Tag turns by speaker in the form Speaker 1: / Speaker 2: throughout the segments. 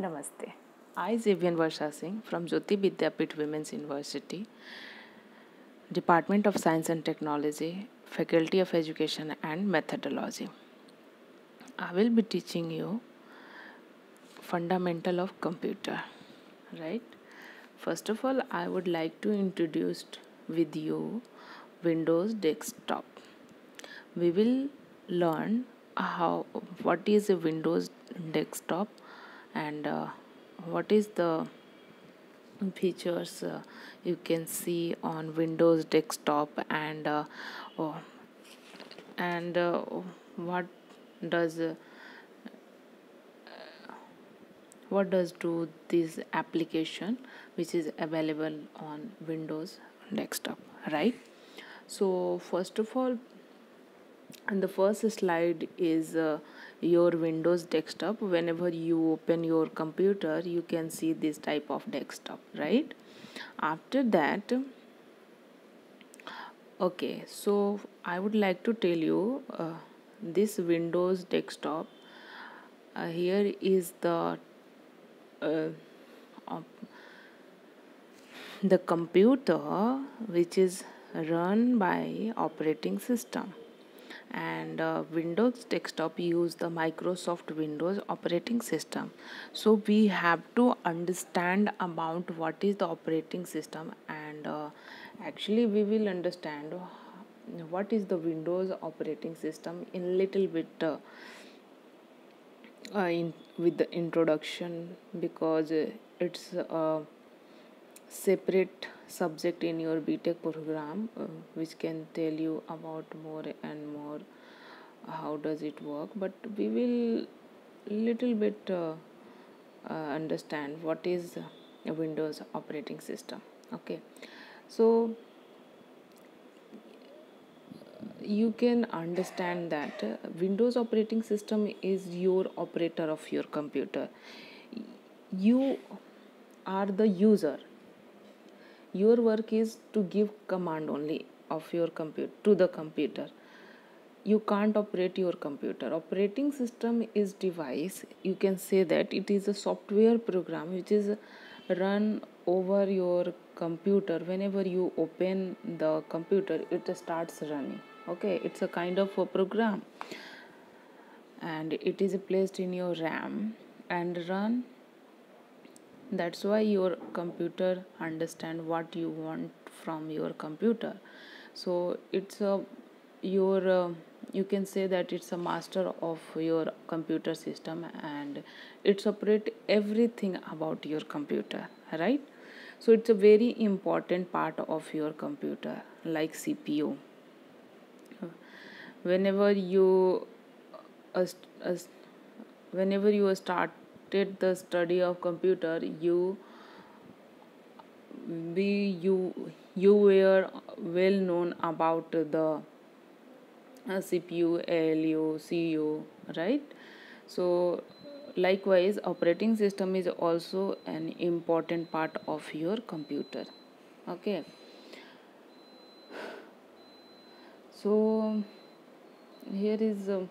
Speaker 1: नमस्ते।
Speaker 2: I जेवियन Varsha Singh from Jyoti Vidyapeeth women's university department of science and technology faculty of education and methodology I will be teaching you fundamental of computer right first of all I would like to introduced with you Windows desktop we will learn how what is a Windows desktop and uh, what is the features uh, you can see on windows desktop and uh, oh, and uh, what does uh, what does do this application which is available on windows desktop right? So first of all and the first slide is uh, your windows desktop. Whenever you open your computer you can see this type of desktop right? After that okay so i would like to tell you uh, this windows desktop uh, here is the uh, the computer which is run by operating system and uh, windows desktop use the microsoft windows operating system. So we have to understand about what is the operating system and uh, actually we will understand what is the windows operating system in little bit uh, uh in with the introduction because it's a separate subject in your btech program uh, which can tell you about more and more how does it work. But we will little bit uh, uh, understand what is a windows operating system. Okay. So you can understand that uh, windows operating system is your operator of your computer. You are the user your work is to give command only of your computer to the computer. You can't operate your computer. Operating system is device. You can say that it is a software program which is run over your computer. Whenever you open the computer it starts running. Okay? It's a kind of a program. And it is placed in your ram and run that's why your computer understand what you want from your computer. So it's a your uh, you can say that it's a master of your computer system and it's operate everything about your computer right? So it's a very important part of your computer like cpu whenever you uh, uh, whenever you start started the study of computer you we you you were well known about the uh, cpu ALU cu right? So likewise operating system is also an important part of your computer okay? So here is uh,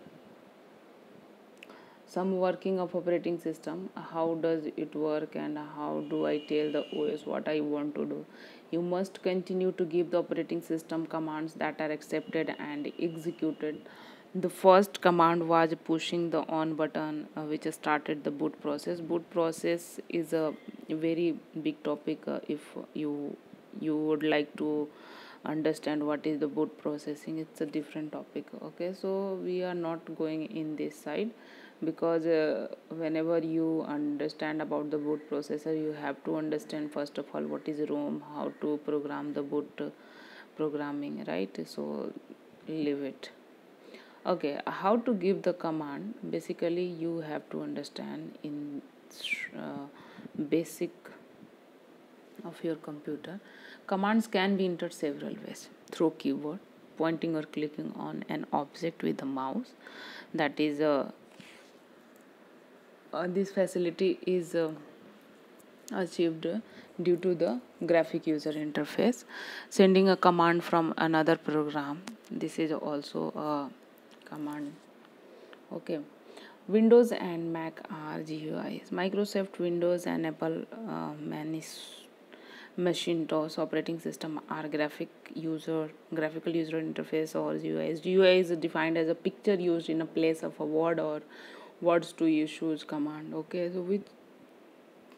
Speaker 2: some working of operating system. How does it work and how do i tell the os what i want to do? You must continue to give the operating system commands that are accepted and executed. The first command was pushing the on button uh, which started the boot process. Boot process is a very big topic uh, if you you would like to understand what is the boot processing it's a different topic okay? So we are not going in this side because uh, whenever you understand about the boot processor you have to understand first of all what is rom how to program the boot uh, programming right? So leave it. Okay how to give the command? Basically you have to understand in uh, basic of your computer commands can be entered several ways. Through keyboard pointing or clicking on an object with the mouse that is a uh, this facility is uh, achieved due to the graphic user interface. Sending a command from another program. This is also a command. Okay. Windows and mac are guis microsoft windows and apple uh, macintosh operating system are graphic user graphical user interface or guis gui is defined as a picture used in a place of a word or words to issues command okay? So with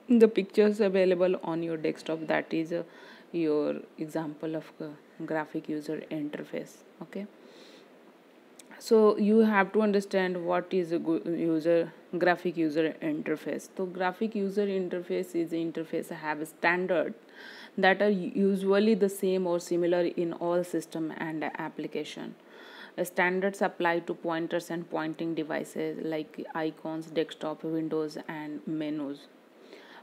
Speaker 2: the pictures available on your desktop that is uh, your example of uh, graphic user interface okay? So you have to understand what is a user graphic user interface. So graphic user interface is interface have a standard that are usually the same or similar in all system and application Uh, standards apply to pointers and pointing devices like icons desktop windows and menus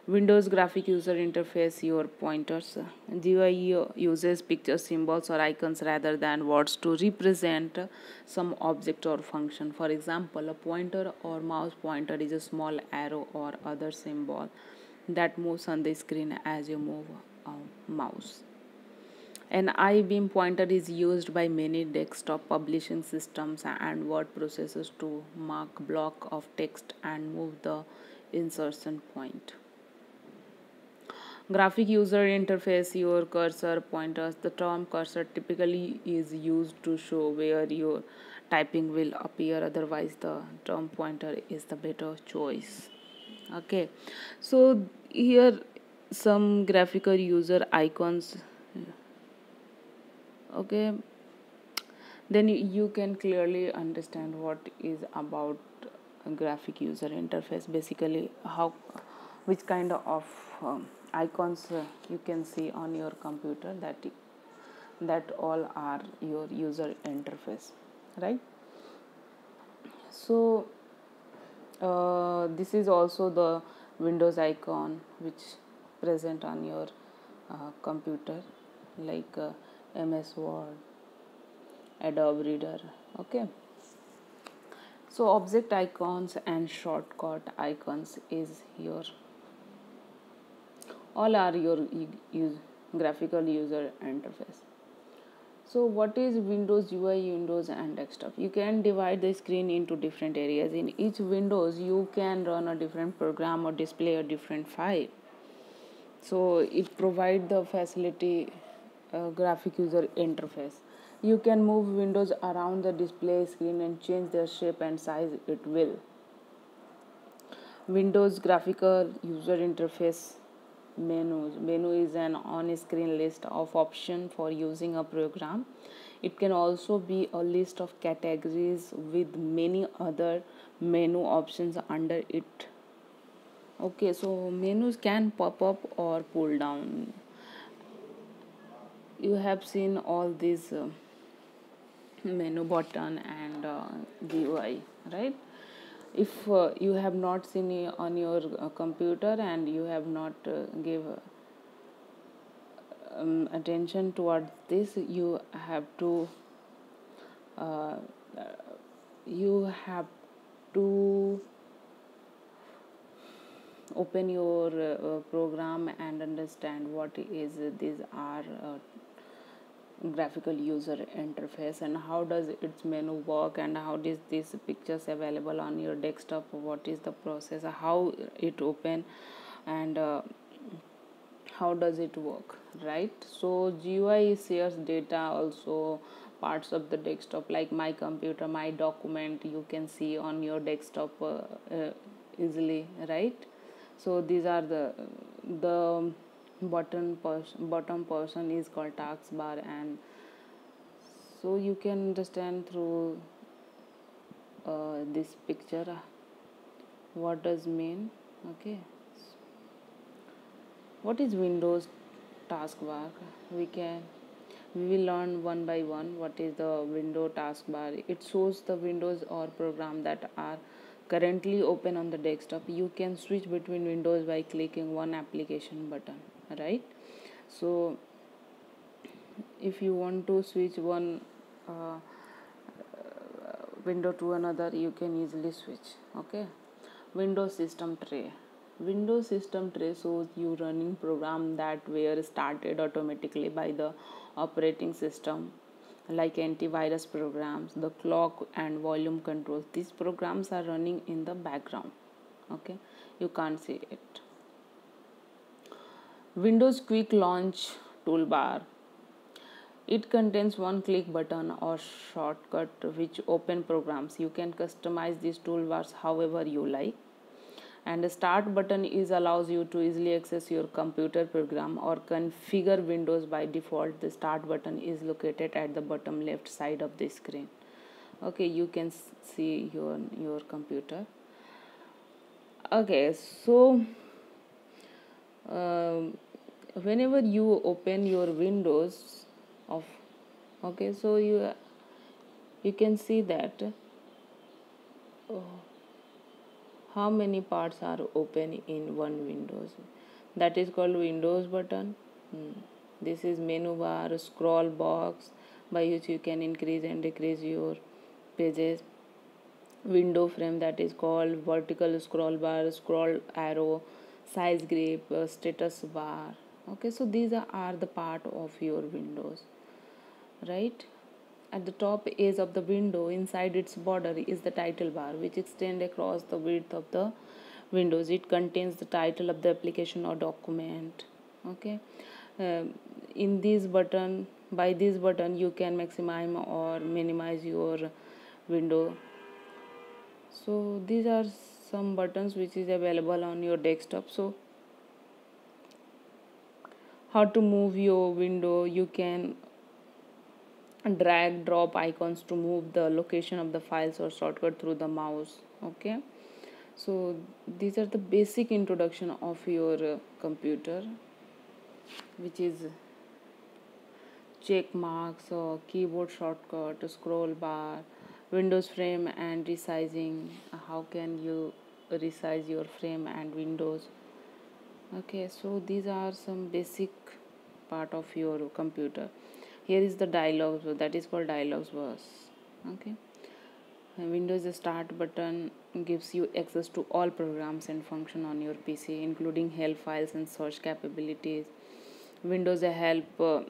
Speaker 2: Windows graphic user interface your pointers. GUI uses picture symbols or icons rather than words to represent some object or function. For example, a pointer or mouse pointer is a small arrow or other symbol that moves on the screen as you move a mouse. An I-beam pointer is used by many desktop publishing systems and word processors to mark block of text and move the insertion point. Graphic user interface your cursor pointers. The term cursor typically is used to show where your typing will appear. Otherwise the term pointer is the better choice. Okay. So here some graphical user icons okay. Then you can clearly understand what is about graphic user interface. Basically how which kind of um, icons uh, you can see on your computer that that all are your user interface right? So uh, this is also the windows icon which present on your uh, computer. Like uh, ms word adobe reader okay? So object icons and shortcut icons is your all are your use, graphical user interface. So what is windows ui windows and desktop? You can divide the screen into different areas. In each windows you can run a different program or display a different file. So it provide the facility uh, graphic user interface. You can move windows around the display screen and change their shape and size it will. Windows graphical user interface menus. Menu is an on-screen list of options for using a program. It can also be a list of categories with many other menu options under it. Okay so menus can pop up or pull down you have seen all these uh, menu button and uh, GUI right? If uh, you have not seen it on your uh, computer and you have not uh, give um, attention towards this you have to uh, you have to open your uh, program and understand what is these are uh, graphical user interface and how does its menu work and how is these pictures available on your desktop? What is the process? How it open and uh, how does it work right? So gui shares data also parts of the desktop like my computer my document you can see on your desktop uh, uh, easily right? So these are the the bottom person bottom person is called taskbar and so you can understand through uh, this picture what does mean okay? What is windows taskbar we can we will learn one by one what is the window taskbar it shows the windows or program that are currently open on the desktop. You can switch between windows by clicking one application button right? So if you want to switch one uh, window to another you can easily switch okay? Windows system tray. Windows system tray shows you running program that were started automatically by the operating system like antivirus programs the clock and volume controls. These programs are running in the background okay? You can't see it windows quick launch toolbar. It contains one click button or shortcut which open programs. You can customize these toolbars however you like. And the start button is allows you to easily access your computer program or configure windows by default. The start button is located at the bottom left side of the screen. Okay you can see your your computer. Okay so uh, whenever you open your windows of okay so you you can see that oh, how many parts are open in one windows. That is called windows button. Hmm. this is menu bar scroll box by which you can increase and decrease your pages. Window frame that is called vertical scroll bar scroll arrow size grip uh, status bar okay so these are, the part of your windows right at the top edge of the window, inside its border, is the title bar, which extend across the width of the windows. It contains the title of the application or document. Okay. Uh, in this button, by this button, you can maximize or minimize your window. So these are some buttons which is available on your desktop. So how to move your window you can drag drop icons to move the location of the files or shortcut through the mouse okay? So these are the basic introduction of your uh, computer which is check marks or keyboard shortcut scroll bar windows frame and resizing. How can you resize your frame and windows okay so these are some basic part of your computer. Here is the dialog that is called dialogs box okay. Windows start button gives you access to all programs and function on your pc including help files and search capabilities. Windows help uh,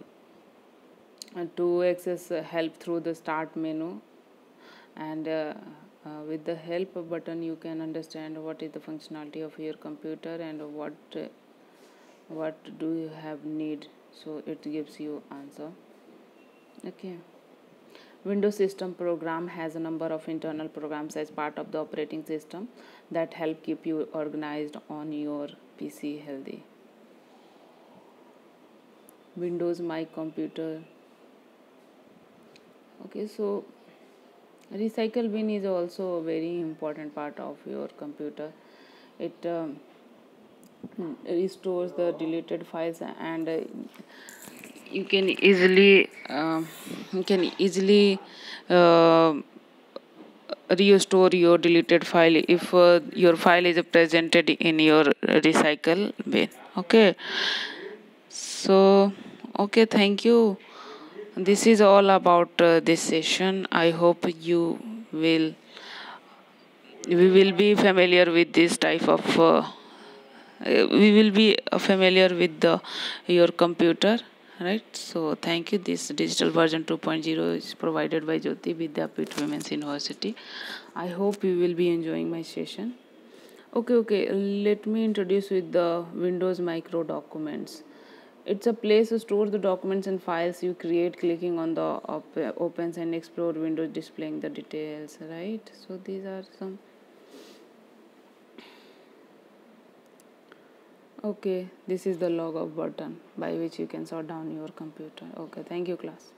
Speaker 2: to access help through the start menu and uh, uh, with the help button you can understand what is the functionality of your computer and what uh, what do you have need. So it gives you answer. Okay. Windows system program has a number of internal programs as part of the operating system that help keep you organized on your pc healthy. Windows my computer. Okay so recycle bin is also a very important part of your computer. It um, restores the deleted files and uh, you can easily uh, you can easily uh, restore your deleted file if uh, your file is presented in your recycle bin. Okay? So okay thank you this is all about uh, this session. I hope you will we will be familiar with this type of uh, we will be familiar with the your computer right? So thank you. This digital version 2.0 is provided by Jayoti Vidyapeeth women's university. I hope you will be enjoying my session. Okay okay. Let me introduce with the windows micro documents it's a place to store the documents and files you create clicking on the op- opens and explore windows displaying the details right? So these are some okay this is the log of button by which you can sort down your computer. Okay thank you class